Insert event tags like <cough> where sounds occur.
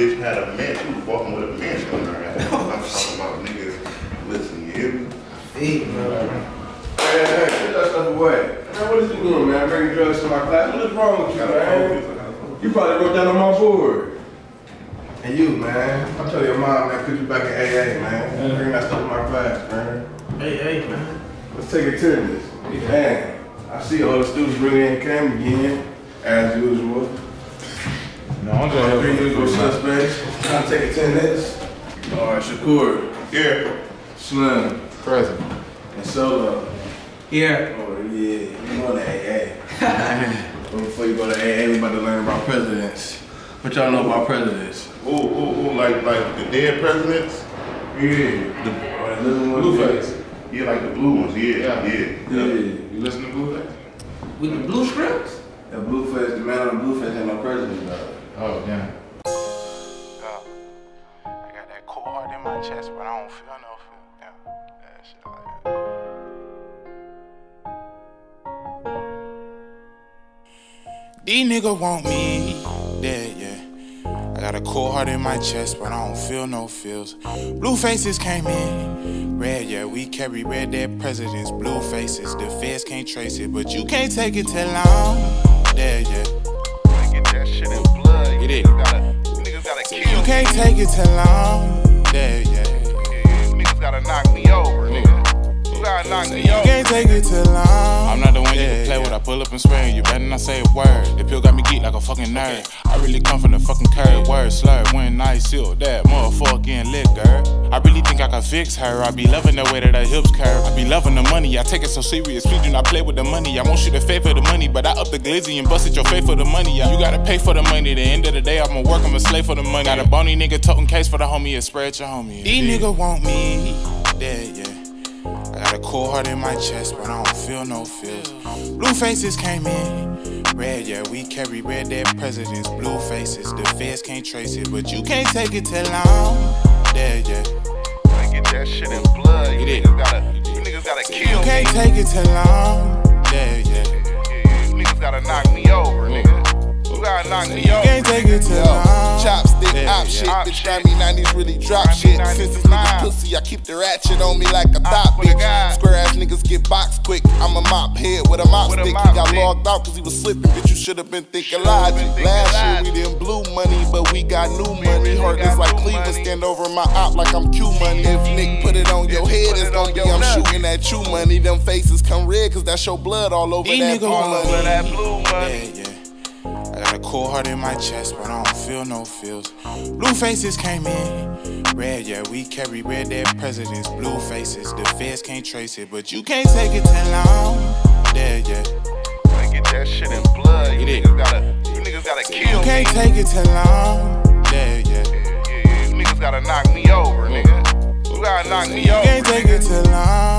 bitch had a. She was walking with a on her ass. I'm talking about niggas. Listen, you? Hey. Hey, hey, get that stuff away. Man, what is you doing, man? Bringing drugs to my class. What is wrong with you, man? You probably wrote that on my board. And you, man. I tell your mom, man, put you back in AA, man. Bring that stuff to my class, man. AA, man. Let's take attendance. Yeah. Man, I see all the students really in camera again, as usual. No, I'm just Three here usual for suspects. Trying to take attendance. All right, Shakur, Here. Slim, present. and Solo. Yeah. Oh yeah, you know the AA. but <laughs> before you go to AA, we about to learn about presidents. What y'all know about presidents? Ooh, ooh, ooh, like like the dead presidents? Yeah. The Or the living ones? Blueface. yeah, like the blue ones, yeah, Yeah. yeah. Yeah. You listen to Blueface? With the blue scripts? That Blueface, the man on the Blueface had no president though. Oh, damn. I got that cold heart in my chest, but I don't feel no feel. Yeah, that shit like that. These niggas want me dead, yeah. I got a cold heart in my chest, but I don't feel no feels. Blue faces came in, red, yeah. We carry red dead presidents, blue faces. The feds can't trace it, but you can't take it till I'm dead, yeah. Get that shit in blood. You It is. gotta, you gotta You can't take it too long. Yeah, yeah. Yeah, niggas gotta knock me over, nigga. You gotta knock me You can't take it till I'm. I'm not the one you can play with. I pull up and swear, you better not say a word. The pill got me geek like a fucking nerd. I really come from the fucking curve. Word slur when I seal that motherfucking liquor. I really think I can fix her. I be loving the way that her hips curve. I be loving the money. I take it so serious. Please do not play with the money. I want you to pay for the money, but I up the glizzy and busted your face for the money. You gotta pay for the money. The end of the day, I'ma work. I'm a slave for the money. Got a bony nigga toting case for the homie. Yeah, spread your homie. These niggas want me cold heart in my chest, but I don't feel no feels. Blue faces came in, red, yeah, we carry red dead presidents. Blue faces, the feds can't trace it, but you can't take it till I'm dead, yeah. Gotta get that shit in blood. You niggas gotta, you niggas gotta kill me. can't take it till I'm dead, yeah. Yeah, you niggas gotta knock me. You gotta knock me You can't take it I'm chopstick, dead, op yeah. shit. Op Bitch, shit. got 90s really drop shit. Since this nigga pussy, I keep the ratchet on me like a swear bitch. Square ass niggas get boxed quick. I'm a mop head with a mop With a stick. mop he got stick. logged out cause he was slipping. Bitch, you should have been thinking logic. Last year we didn't blue money, but we got new money. really this like Cleveland money. stand over my op like I'm Q money. Mm. If Nick put it on your head, it's it gonna be I'm shooting at you money. Them faces come red cause that's your blood all over These that niggas blue wanna money. Blood that blue money. Yeah, yeah. Got a cold heart in my chest, but I don't feel no feels. Blue faces came in, red, yeah, we carry red dead presidents. Blue faces, the feds can't trace it, but you can't take it till I'm dead, yeah. Gotta get that shit in blood. You niggas gotta, you niggas gotta kill You me. can't take it till I'm dead, yeah. Yeah, yeah, you niggas gotta knock me over, nigga. You gotta knock me You over. can't take it till I'm